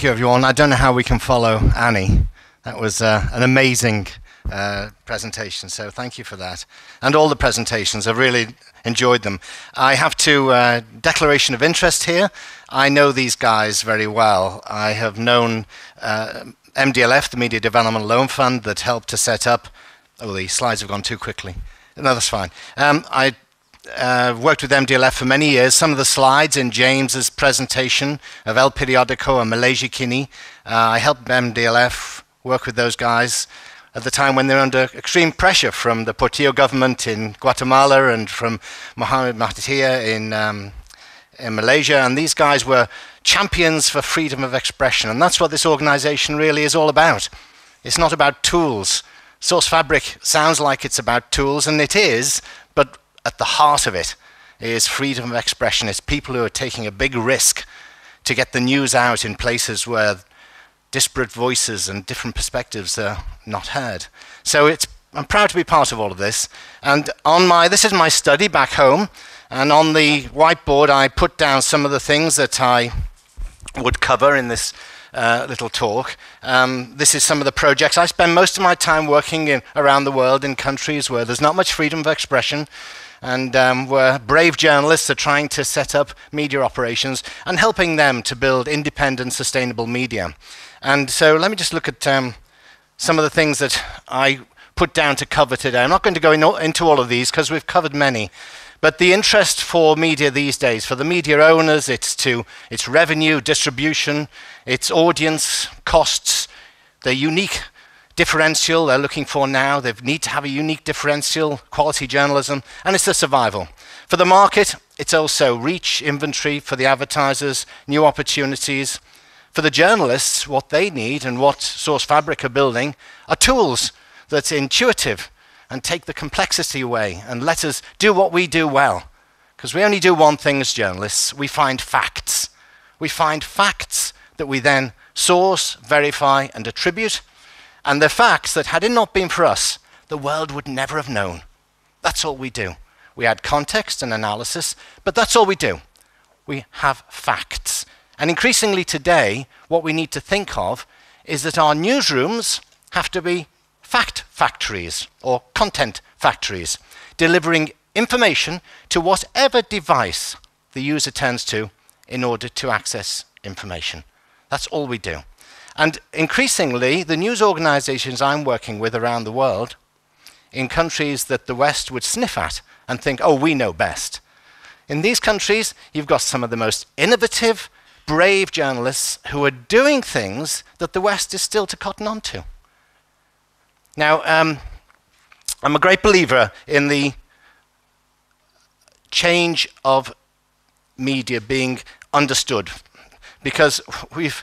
Thank you, everyone. I don't know how we can follow Annie. That was uh, an amazing uh, presentation, so thank you for that. And all the presentations, I've really enjoyed them. I have to, uh, declaration of interest here. I know these guys very well. I have known uh, MDLF, the Media Development Loan Fund, that helped to set up. Oh, the slides have gone too quickly. No, that's fine. Um, I uh, worked with MDLF for many years. Some of the slides in James's presentation of El Periodico and Malaysiakini, uh, I helped MDLF work with those guys at the time when they're under extreme pressure from the Portillo government in Guatemala and from Mohamed Mahathir in, um, in Malaysia. And these guys were champions for freedom of expression. And that's what this organization really is all about. It's not about tools. Sourcefabric sounds like it's about tools, and it is, but at the heart of it is freedom of expression. It's people who are taking a big risk to get the news out in places where disparate voices and different perspectives are not heard. So it's, I'm proud to be part of all of this. And on my, this is my study back home. And on the whiteboard, I put down some of the things that I would cover in this uh, little talk. Um, this is some of the projects. I spend most of my time working in, around the world in countries where there's not much freedom of expression and um, where brave journalists are trying to set up media operations and helping them to build independent, sustainable media. And so let me just look at um, some of the things that I put down to cover today. I'm not going to go in, into all of these because we've covered many. But the interest for media these days, for the media owners, it's to its revenue, distribution, its audience, costs, the unique differential they're looking for now. They need to have a unique differential, quality journalism, and it's the survival. For the market, it's also reach, inventory, for the advertisers, new opportunities, for the journalists, what they need and what Sourcefabric are building are tools that's intuitive and take the complexity away and let us do what we do well. Because we only do one thing as journalists we find facts. We find facts that we then source, verify, and attribute. And they're facts that, had it not been for us, the world would never have known. That's all we do. We add context and analysis, but that's all we do. We have facts. And increasingly today, what we need to think of is that our newsrooms have to be fact factories or content factories, delivering information to whatever device the user turns to in order to access information. That's all we do. And increasingly, the news organizations I'm working with around the world, in countries that the West would sniff at and think, oh, we know best. In these countries, you've got some of the most innovative, brave journalists who are doing things that the West is still to cotton on to. Now, um, I'm a great believer in the change of media being understood because we've,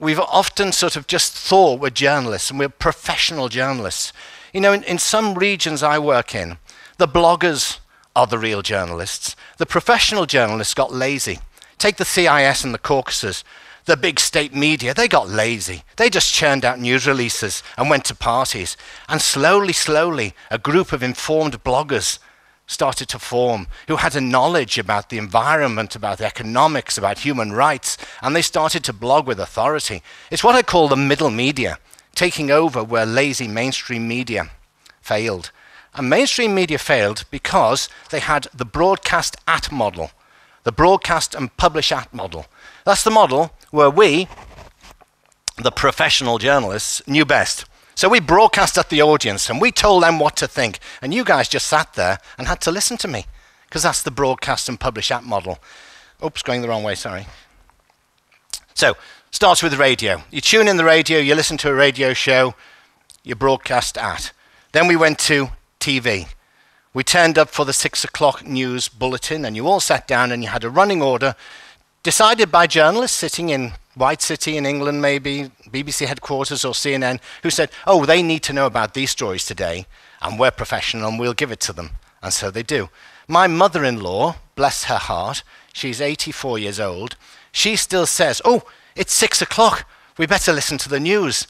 we've often sort of just thought we're journalists and we're professional journalists. You know, in, in some regions I work in, the bloggers are the real journalists. The professional journalists got lazy. Take the CIS and the Caucasus. The big state media, they got lazy. They just churned out news releases and went to parties. And slowly, slowly, a group of informed bloggers started to form who had a knowledge about the environment, about the economics, about human rights, and they started to blog with authority. It's what I call the middle media, taking over where lazy mainstream media failed. And mainstream media failed because they had the broadcast at model the broadcast and publish at model. That's the model where we, the professional journalists, knew best. So we broadcast at the audience and we told them what to think. And you guys just sat there and had to listen to me because that's the broadcast and publish at model. Oops, going the wrong way, sorry. So, starts with radio. You tune in the radio, you listen to a radio show, you broadcast at. Then we went to TV. We turned up for the six o'clock news bulletin, and you all sat down and you had a running order decided by journalists sitting in White City in England, maybe, BBC headquarters or CNN, who said, oh, they need to know about these stories today, and we're professional and we'll give it to them. And so they do. My mother in law, bless her heart, she's 84 years old, she still says, oh, it's six o'clock, we better listen to the news.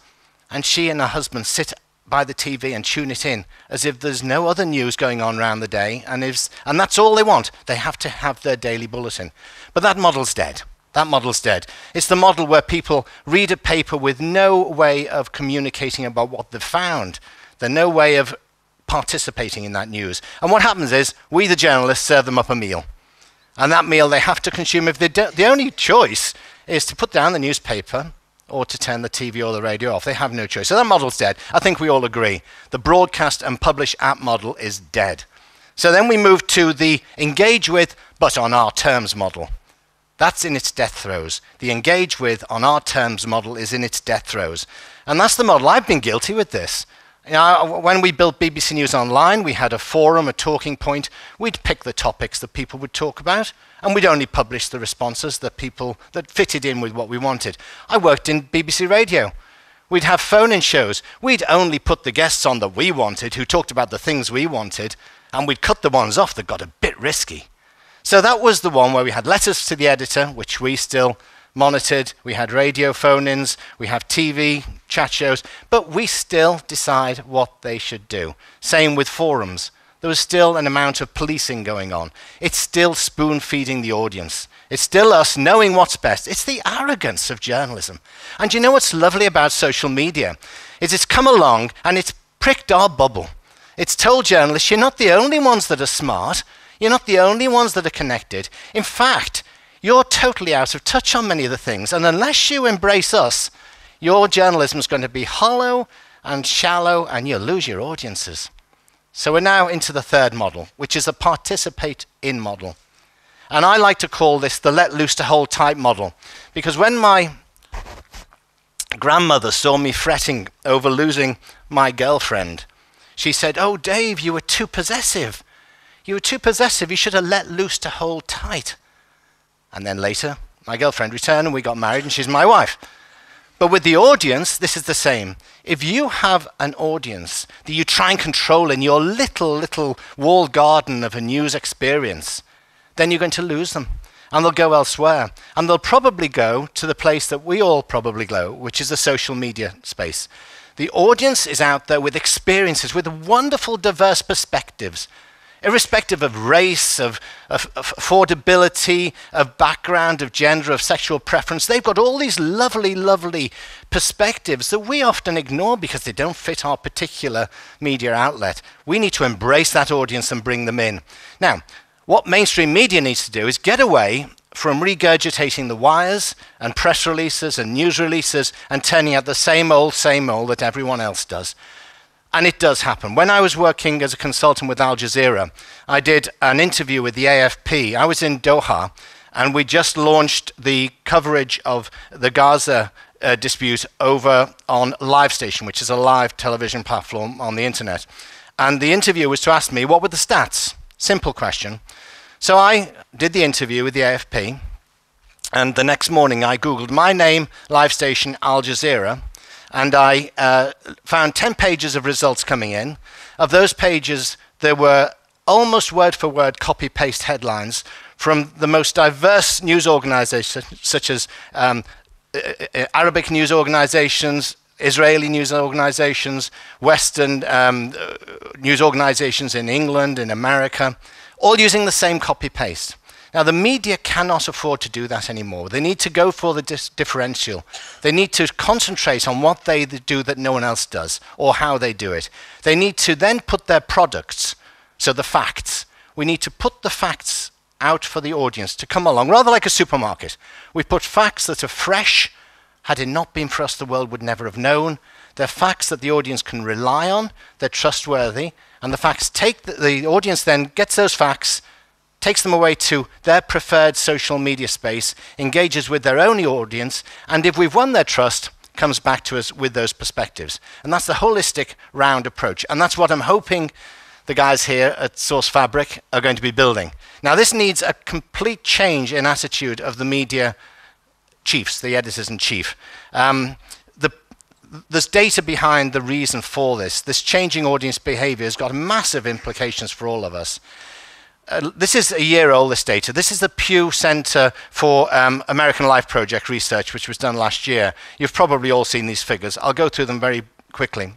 And she and her husband sit by the TV and tune it in as if there's no other news going on around the day, and, if, and that's all they want. They have to have their daily bulletin. But that model's dead. That model's dead. It's the model where people read a paper with no way of communicating about what they've found. There's no way of participating in that news. And what happens is we, the journalists, serve them up a meal. And that meal they have to consume. If they don't. the only choice is to put down the newspaper or to turn the TV or the radio off. They have no choice. So that model's dead. I think we all agree. The broadcast and publish app model is dead. So then we move to the engage with, but on our terms model. That's in its death throes. The engage with on our terms model is in its death throes. And that's the model. I've been guilty with this. You know, when we built BBC News Online, we had a forum, a talking point. We'd pick the topics that people would talk about, and we'd only publish the responses that people that fitted in with what we wanted. I worked in BBC Radio. We'd have phone-in shows. We'd only put the guests on that we wanted, who talked about the things we wanted, and we'd cut the ones off that got a bit risky. So that was the one where we had letters to the editor, which we still monitored. We had radio phone ins, we have TV, chat shows, but we still decide what they should do. Same with forums. There was still an amount of policing going on. It's still spoon feeding the audience. It's still us knowing what's best. It's the arrogance of journalism. And you know what's lovely about social media? Is it's come along and it's pricked our bubble. It's told journalists you're not the only ones that are smart. You're not the only ones that are connected. In fact, you're totally out of touch on many of the things. And unless you embrace us, your journalism is going to be hollow and shallow, and you'll lose your audiences. So we're now into the third model, which is a participate in model. And I like to call this the let loose to hold tight model, because when my grandmother saw me fretting over losing my girlfriend, she said, Oh, Dave, you were too possessive. You were too possessive. You should have let loose to hold tight. And then later, my girlfriend returned and we got married, and she's my wife. But with the audience, this is the same. If you have an audience that you try and control in your little, little walled garden of a news experience, then you're going to lose them. And they'll go elsewhere. And they'll probably go to the place that we all probably go, which is the social media space. The audience is out there with experiences, with wonderful, diverse perspectives irrespective of race, of, of, affordability, of background, of gender, of sexual preference. They've got all these lovely, lovely perspectives that we often ignore because they don't fit our particular media outlet. We need to embrace that audience and bring them in. Now, what mainstream media needs to do is get away from regurgitating the wires and press releases and news releases and turning out the same old, same old that everyone else does. And it does happen. When I was working as a consultant with Al Jazeera, I did an interview with the AFP. I was in Doha, and we just launched the coverage of the Gaza uh, dispute over on Livestation, which is a live television platform on the internet. And the interview was to ask me what were the stats. Simple question. So I did the interview with the AFP, and the next morning I Googled my name, Livestation, Al Jazeera, and I uh, found 10 pages of results coming in. Of those pages, there were almost word for word copy paste headlines from the most diverse news organizations, such as um, Arabic news organizations, Israeli news organizations, Western um, news organizations in England, in America, all using the same copy paste. Now, the media cannot afford to do that anymore. They need to go for the differential. They need to concentrate on what they do that no one else does or how they do it. They need to then put their products, so the facts, we need to put the facts out for the audience to come along, rather like a supermarket. We put facts that are fresh. Had it not been for us, the world would never have known. They're facts that the audience can rely on, they're trustworthy, and the facts take the, the audience then gets those facts takes them away to their preferred social media space, engages with their own audience, and if we've won their trust, comes back to us with those perspectives. And that's the holistic round approach. And that's what I'm hoping the guys here at Sourcefabric are going to be building. Now, this needs a complete change in attitude of the media chiefs, the editors in chief. Um, the, there's data behind the reason for this. This changing audience behavior has got massive implications for all of us. Uh, this is a year old, this data. This is the Pew Center for um, American Life Project research, which was done last year. You've probably all seen these figures. I'll go through them very quickly.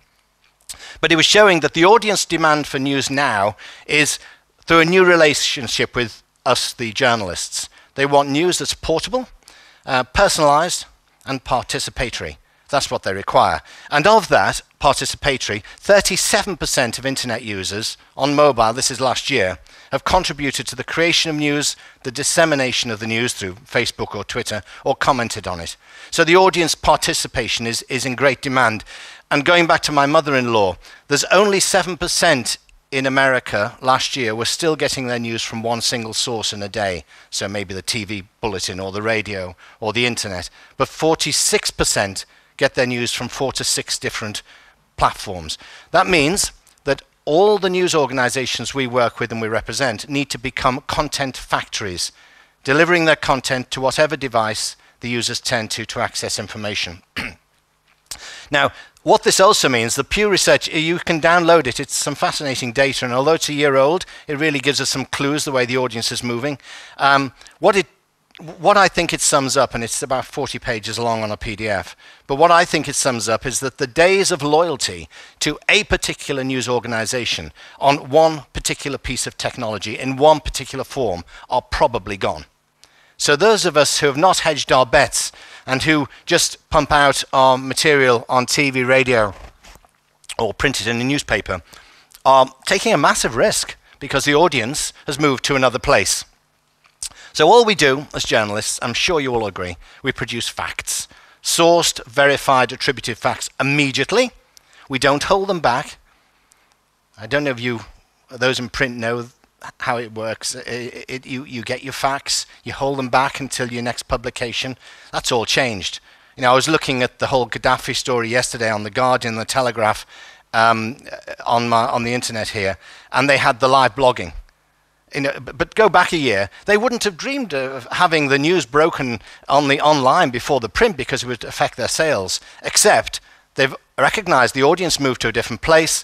But it was showing that the audience demand for news now is through a new relationship with us, the journalists. They want news that's portable, uh, personalized, and participatory. That's what they require. And of that, participatory, 37% of internet users on mobile, this is last year, have contributed to the creation of news, the dissemination of the news through Facebook or Twitter, or commented on it. So the audience participation is, is in great demand. And going back to my mother in law, there's only 7% in America last year were still getting their news from one single source in a day. So maybe the TV bulletin or the radio or the internet. But 46% get their news from four to six different platforms. That means all the news organizations we work with and we represent need to become content factories, delivering their content to whatever device the users tend to to access information. now, what this also means, the Pew Research, you can download it. It's some fascinating data, and although it's a year old, it really gives us some clues the way the audience is moving. Um, what it what I think it sums up, and it's about 40 pages long on a PDF, but what I think it sums up is that the days of loyalty to a particular news organization on one particular piece of technology in one particular form are probably gone. So those of us who have not hedged our bets and who just pump out our material on TV, radio, or print it in a newspaper are taking a massive risk because the audience has moved to another place. So all we do as journalists, I'm sure you will agree, we produce facts. Sourced, verified, attributed facts immediately. We don't hold them back. I don't know if you, those in print, know how it works. It, it, you, you get your facts, you hold them back until your next publication. That's all changed. You know, I was looking at the whole Gaddafi story yesterday on the Guardian, the Telegraph, um, on my on the internet here, and they had the live blogging. Know, but go back a year, they wouldn't have dreamed of having the news broken on the online before the print because it would affect their sales. Except they've recognised the audience moved to a different place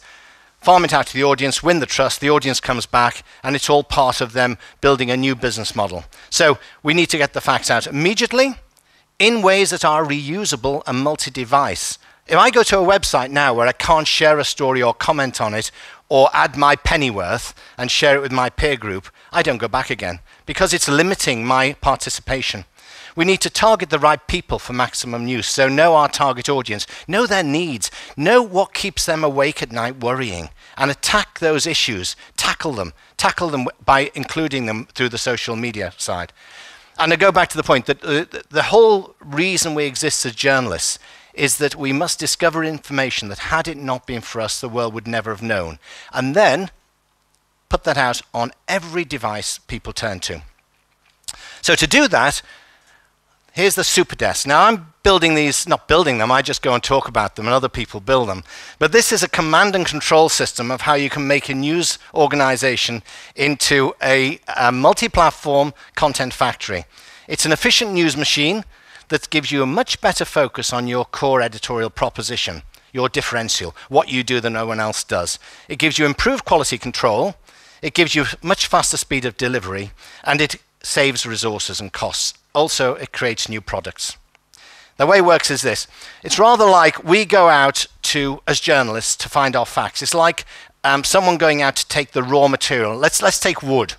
farm it out to the audience, win the trust, the audience comes back, and it's all part of them building a new business model. So we need to get the facts out immediately in ways that are reusable and multi device. If I go to a website now where I can't share a story or comment on it or add my pennyworth and share it with my peer group, I don't go back again because it's limiting my participation. We need to target the right people for maximum use. So know our target audience, know their needs, know what keeps them awake at night worrying, and attack those issues. Tackle them. Tackle them by including them through the social media side. And I go back to the point that uh, the whole reason we exist as journalists is that we must discover information that had it not been for us, the world would never have known. And then put that out on every device people turn to. So to do that, Here's the super desk. Now I'm building these, not building them, I just go and talk about them and other people build them. But this is a command and control system of how you can make a news organization into a, a multi-platform content factory. It's an efficient news machine that gives you a much better focus on your core editorial proposition, your differential, what you do that no one else does. It gives you improved quality control, it gives you much faster speed of delivery, and it saves resources and costs also it creates new products. The way it works is this. It's rather like we go out to, as journalists, to find our facts. It's like um, someone going out to take the raw material. Let's, let's take wood.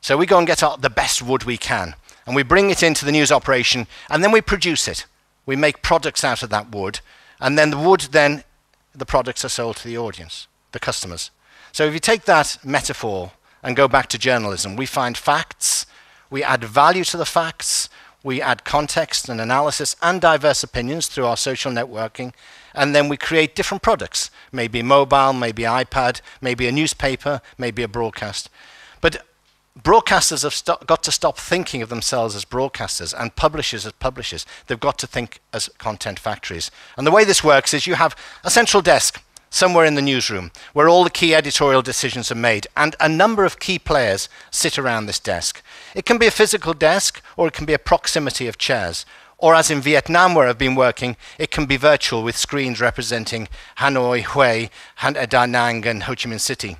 So we go and get our, the best wood we can, and we bring it into the news operation, and then we produce it. We make products out of that wood, and then the wood, then the products are sold to the audience, the customers. So if you take that metaphor and go back to journalism, we find facts, we add value to the facts, we add context and analysis and diverse opinions through our social networking, and then we create different products, maybe mobile, maybe iPad, maybe a newspaper, maybe a broadcast. Broadcasters have got to stop thinking of themselves as broadcasters and publishers as publishers. They've got to think as content factories. And the way this works is you have a central desk somewhere in the newsroom where all the key editorial decisions are made, and a number of key players sit around this desk. It can be a physical desk, or it can be a proximity of chairs. Or, as in Vietnam, where I've been working, it can be virtual with screens representing Hanoi, Hue, Da Nang, and Ho Chi Minh City.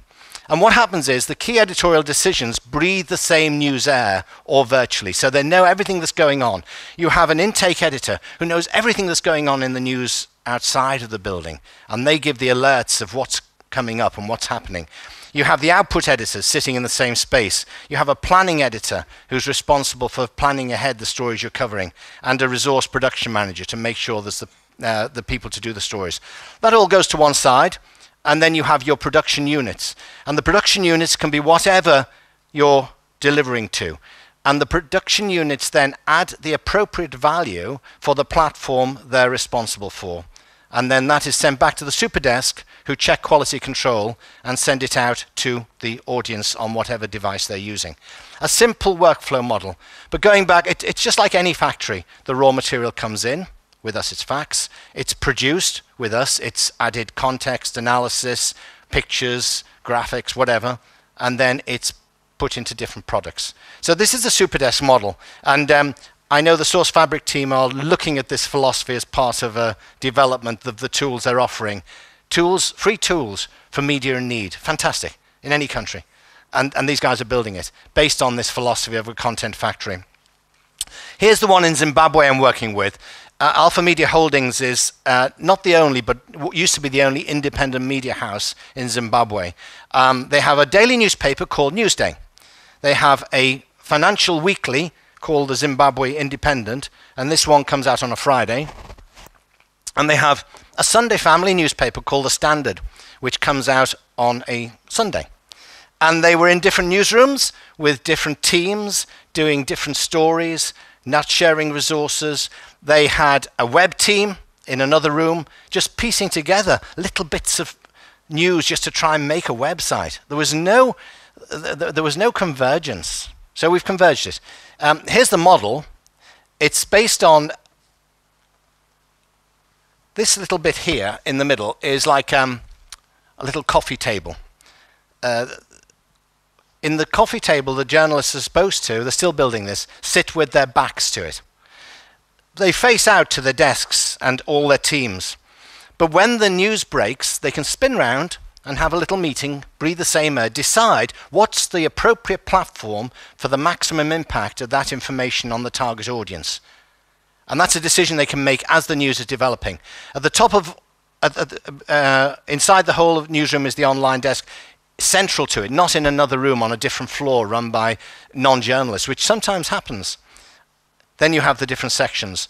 And what happens is the key editorial decisions breathe the same news air or virtually, so they know everything that's going on. You have an intake editor who knows everything that's going on in the news outside of the building, and they give the alerts of what's coming up and what's happening. You have the output editors sitting in the same space. You have a planning editor who's responsible for planning ahead the stories you're covering, and a resource production manager to make sure there's the, uh, the people to do the stories. That all goes to one side, and then you have your production units. And the production units can be whatever you're delivering to. And the production units then add the appropriate value for the platform they're responsible for. And then that is sent back to the superdesk who check quality control and send it out to the audience on whatever device they're using. A simple workflow model. But going back, it, it's just like any factory. The raw material comes in, with us it's facts. It's produced with us, it's added context, analysis, pictures, graphics, whatever, and then it's put into different products. So this is the Superdesk model. And um, I know the Sourcefabric team are looking at this philosophy as part of a development of the tools they're offering. Tools, free tools for media in need. Fantastic, in any country. And, and these guys are building it based on this philosophy of a content factory. Here's the one in Zimbabwe I'm working with. Uh, Alpha Media Holdings is uh, not the only, but used to be the only independent media house in Zimbabwe. Um, they have a daily newspaper called Newsday. They have a financial weekly called the Zimbabwe Independent, and this one comes out on a Friday. And they have a Sunday family newspaper called The Standard, which comes out on a Sunday. And they were in different newsrooms with different teams doing different stories, not sharing resources. They had a web team in another room just piecing together little bits of news just to try and make a website. There was no, there was no convergence. So we've converged it. Um, here's the model. It's based on this little bit here in the middle is like um, a little coffee table. Uh, in the coffee table, the journalists are supposed to, they're still building this, sit with their backs to it. They face out to their desks and all their teams. But when the news breaks, they can spin round and have a little meeting, breathe the same air, decide what's the appropriate platform for the maximum impact of that information on the target audience. And that's a decision they can make as the news is developing. At the top of, uh, inside the whole of newsroom is the online desk, central to it, not in another room on a different floor run by non journalists, which sometimes happens. Then you have the different sections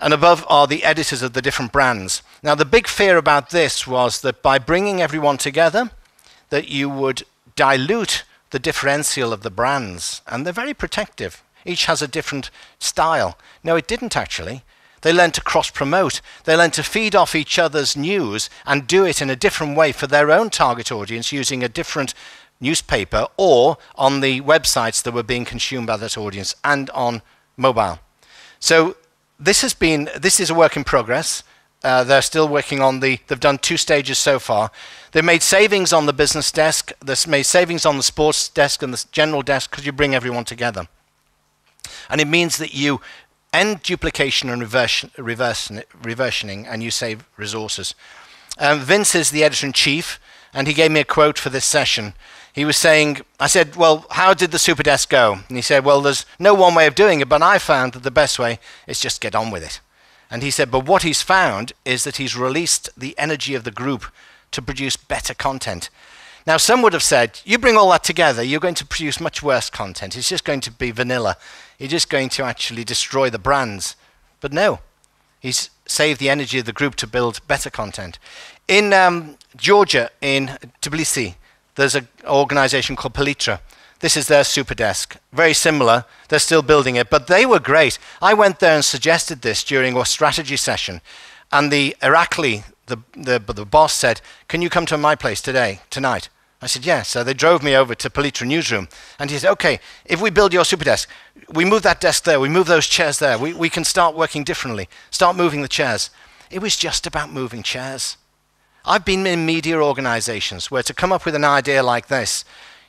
and above are the editors of the different brands. Now, the big fear about this was that by bringing everyone together, that you would dilute the differential of the brands, and they're very protective. Each has a different style. No, it didn't actually. They learned to cross promote. They learned to feed off each other's news and do it in a different way for their own target audience using a different newspaper or on the websites that were being consumed by that audience and on mobile. So this has been this is a work in progress. Uh, they're still working on the. They've done two stages so far. They've made savings on the business desk. They've made savings on the sports desk and the general desk because you bring everyone together. And it means that you end duplication and reversion, reverse, reversioning, and you save resources. Um, Vince is the editor in chief, and he gave me a quote for this session he was saying, I said, well, how did the Superdesk go? And he said, well, there's no one way of doing it, but I found that the best way is just get on with it. And he said, but what he's found is that he's released the energy of the group to produce better content. Now, some would have said, you bring all that together, you're going to produce much worse content. It's just going to be vanilla. You're just going to actually destroy the brands. But no, he's saved the energy of the group to build better content. In um, Georgia, in Tbilisi, there's an organization called Palitra. This is their super desk. Very similar. They're still building it, but they were great. I went there and suggested this during a strategy session, and the Irakli, the, the, the boss, said, Can you come to my place today, tonight? I said, Yes. So they drove me over to Palitra Newsroom, and he said, Okay, if we build your super desk, we move that desk there, we move those chairs there, we, we can start working differently, start moving the chairs. It was just about moving chairs. I've been in media organizations where to come up with an idea like this,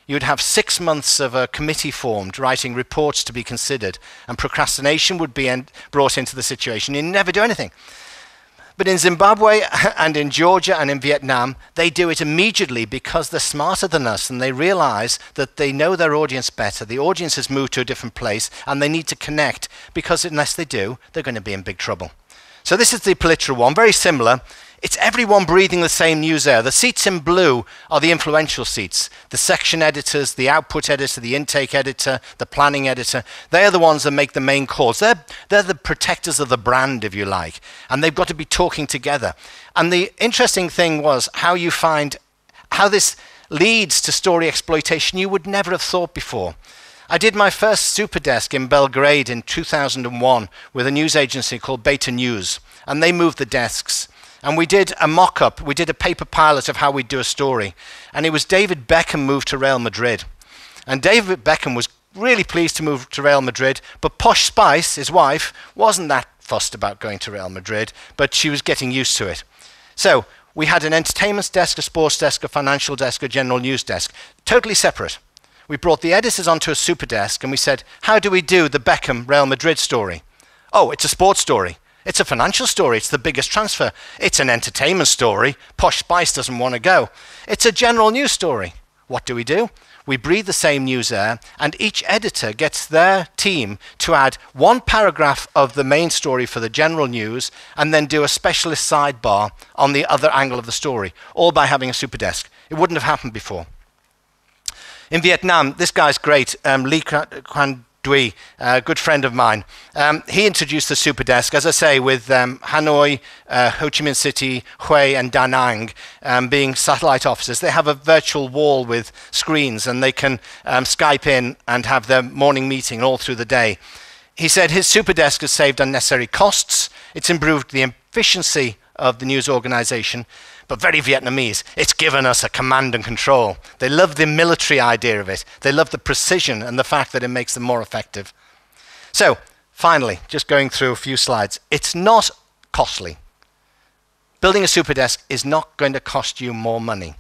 you'd have six months of a committee formed writing reports to be considered, and procrastination would be brought into the situation. You'd never do anything. But in Zimbabwe and in Georgia and in Vietnam, they do it immediately because they're smarter than us and they realize that they know their audience better. The audience has moved to a different place and they need to connect because unless they do, they're going to be in big trouble. So this is the Palitra one, very similar. It's everyone breathing the same news air. The seats in blue are the influential seats. The section editors, the output editor, the intake editor, the planning editor, they are the ones that make the main calls. They're, they're the protectors of the brand, if you like. And they've got to be talking together. And the interesting thing was how you find how this leads to story exploitation you would never have thought before. I did my first super desk in Belgrade in 2001 with a news agency called Beta News, and they moved the desks. And we did a mock up, we did a paper pilot of how we'd do a story. And it was David Beckham moved to Real Madrid. And David Beckham was really pleased to move to Real Madrid, but Posh Spice, his wife, wasn't that fussed about going to Real Madrid, but she was getting used to it. So we had an entertainment desk, a sports desk, a financial desk, a general news desk, totally separate. We brought the editors onto a super desk and we said, How do we do the Beckham Real Madrid story? Oh, it's a sports story. It's a financial story. It's the biggest transfer. It's an entertainment story. Posh Spice doesn't want to go. It's a general news story. What do we do? We breathe the same news air, and each editor gets their team to add one paragraph of the main story for the general news and then do a specialist sidebar on the other angle of the story, all by having a super desk. It wouldn't have happened before. In Vietnam, this guy's great, um, Lee Quan Dui, a good friend of mine. Um, he introduced the super desk, as I say, with um, Hanoi, uh, Ho Chi Minh City, Hue, and Da Nang um, being satellite offices. They have a virtual wall with screens, and they can um, Skype in and have their morning meeting all through the day. He said his super desk has saved unnecessary costs. It's improved the efficiency of the news organization, but very Vietnamese. It's given us a command and control. They love the military idea of it. They love the precision and the fact that it makes them more effective. So, finally, just going through a few slides, it's not costly. Building a super desk is not going to cost you more money.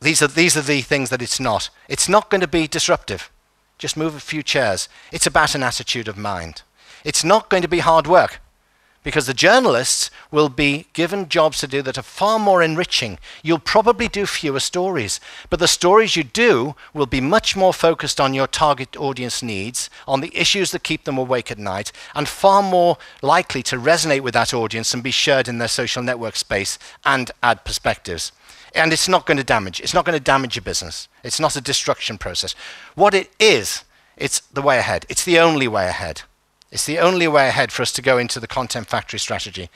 These are, these are the things that it's not. It's not going to be disruptive. Just move a few chairs. It's about an attitude of mind. It's not going to be hard work because the journalists will be given jobs to do that are far more enriching. You'll probably do fewer stories, but the stories you do will be much more focused on your target audience needs, on the issues that keep them awake at night, and far more likely to resonate with that audience and be shared in their social network space and add perspectives. And it's not going to damage. It's not going to damage your business. It's not a destruction process. What it is, it's the way ahead. It's the only way ahead. It's the only way ahead for us to go into the content factory strategy.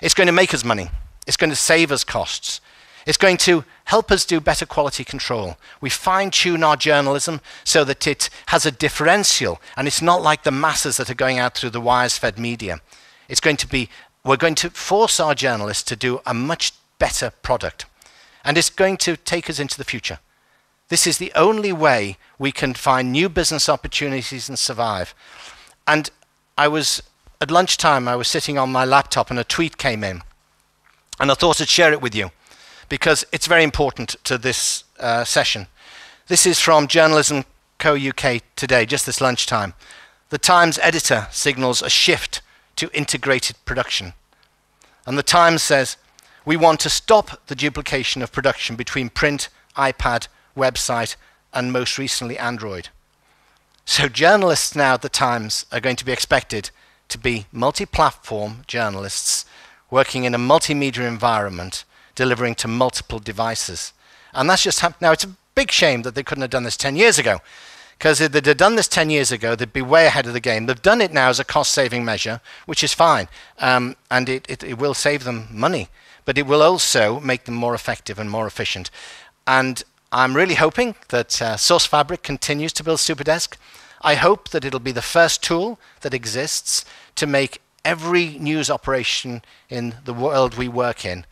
It's going to make us money. It's going to save us costs. It's going to help us do better quality control. We fine tune our journalism so that it has a differential and it's not like the masses that are going out through the wires fed media. It's going to be, we're going to force our journalists to do a much better product. And it's going to take us into the future. This is the only way we can find new business opportunities and survive. And I was at lunchtime, I was sitting on my laptop and a tweet came in. And I thought I'd share it with you because it's very important to this uh, session. This is from Journalism Co UK today, just this lunchtime. The Times editor signals a shift to integrated production. And the Times says, we want to stop the duplication of production between print, iPad, website, and most recently Android. So journalists now at the Times are going to be expected to be multi-platform journalists working in a multimedia environment, delivering to multiple devices. And that's just happened. Now, it's a big shame that they couldn't have done this 10 years ago. Because if they'd have done this 10 years ago, they'd be way ahead of the game. They've done it now as a cost saving measure, which is fine. Um, and it, it, it will save them money. But it will also make them more effective and more efficient. And I'm really hoping that uh, Sourcefabric continues to build Superdesk. I hope that it'll be the first tool that exists to make every news operation in the world we work in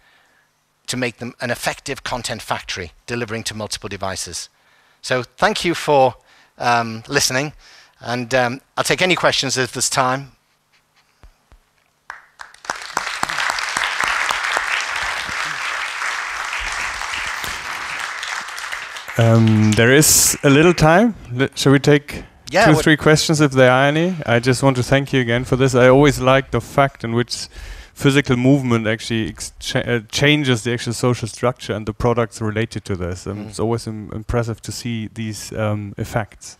to make them an effective content factory delivering to multiple devices. So thank you for um, listening, and um, I'll take any questions if there's time. Um, there is a little time. Shall we take yeah, two, three questions if there are any? I just want to thank you again for this. I always like the fact in which physical movement actually uh, changes the actual social structure and the products related to this. Um, mm. It's always Im impressive to see these um, effects.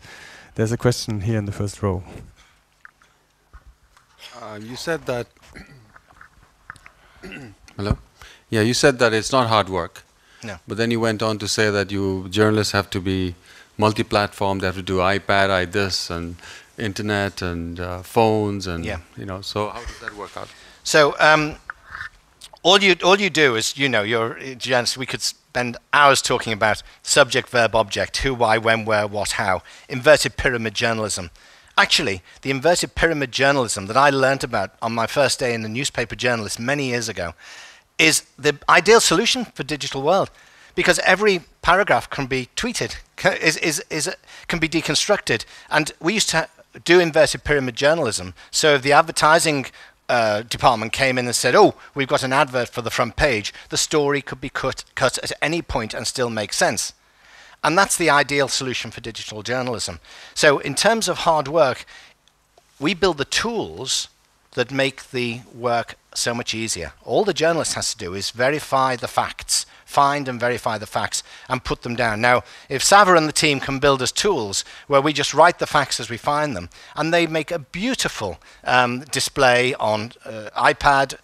There's a question here in the first row. Uh, you said that. Hello. Yeah, you said that it's not hard work. No. But then you went on to say that you journalists have to be multi-platform. They have to do iPad, i this, and internet, and uh, phones, and yeah. you know. So how does that work out? So um, all you all you do is you know you're We could spend hours talking about subject, verb, object, who, why, when, where, what, how. Inverted pyramid journalism. Actually, the inverted pyramid journalism that I learnt about on my first day in the newspaper journalist many years ago is the ideal solution for digital world because every paragraph can be tweeted, is, is, is, can be deconstructed. And we used to do inverted pyramid journalism. So if the advertising uh, department came in and said, "Oh, we've got an advert for the front page," the story could be cut cut at any point and still make sense. And that's the ideal solution for digital journalism. So in terms of hard work, we build the tools that make the work so much easier. All the journalist has to do is verify the facts, find and verify the facts, and put them down. Now, if Sava and the team can build us tools where we just write the facts as we find them, and they make a beautiful um, display on uh, iPad,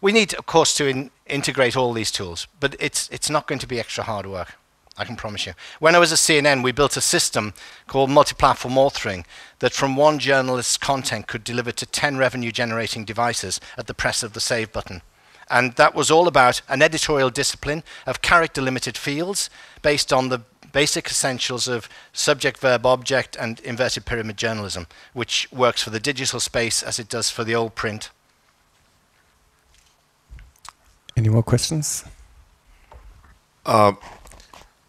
we need, of course, to in integrate all these tools, but it's, it's not going to be extra hard work. I can promise you. When I was at CNN, we built a system called multi-platform authoring that from one journalist's content could deliver to 10 revenue-generating devices at the press of the save button. And that was all about an editorial discipline of character-limited fields based on the basic essentials of subject, verb, object, and inverted pyramid journalism, which works for the digital space as it does for the old print. Any more questions? Uh,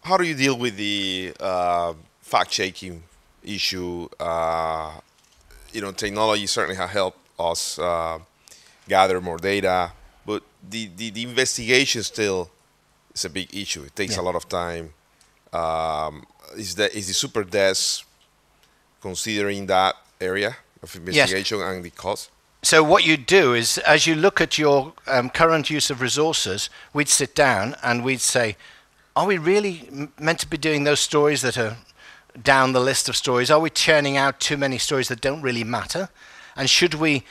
how do you deal with the uh, fact-checking issue? Uh, you know, technology certainly has helped us uh, gather more data, but the, the, the, investigation still is a big issue. It takes yeah. a lot of time. Um, is, the, is the super desk considering that area of investigation yes. and the cost? So what you do is, as you look at your um, current use of resources, we'd sit down and we'd say, are we really meant to be doing those stories that are down the list of stories? Are we churning out too many stories that don't really matter? And should we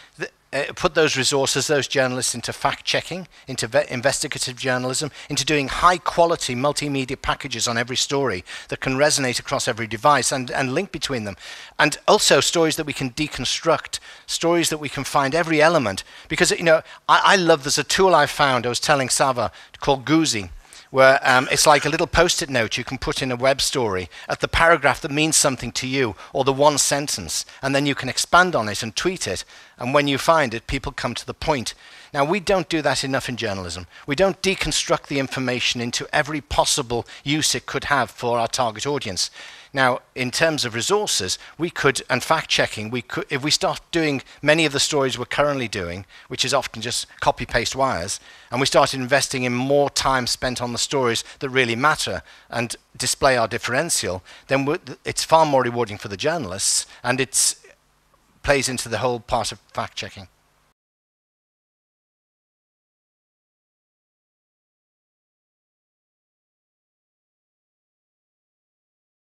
uh, put those resources, those journalists, into fact checking, into investigative journalism, into doing high quality multimedia packages on every story that can resonate across every device and, and link between them? And also stories that we can deconstruct, stories that we can find every element. Because, you know, I, I love, there's a tool I found, I was telling Sava, called Goozy where um, it's like a little post-it note you can put in a web story at the paragraph that means something to you or the one sentence and then you can expand on it and tweet it and when you find it people come to the point. Now we don't do that enough in journalism. We don't deconstruct the information into every possible use it could have for our target audience now, in terms of resources, we could, and fact checking, we could, if we start doing many of the stories we're currently doing, which is often just copy paste wires, and we started investing in more time spent on the stories that really matter and display our differential, then it's far more rewarding for the journalists and it plays into the whole part of fact checking.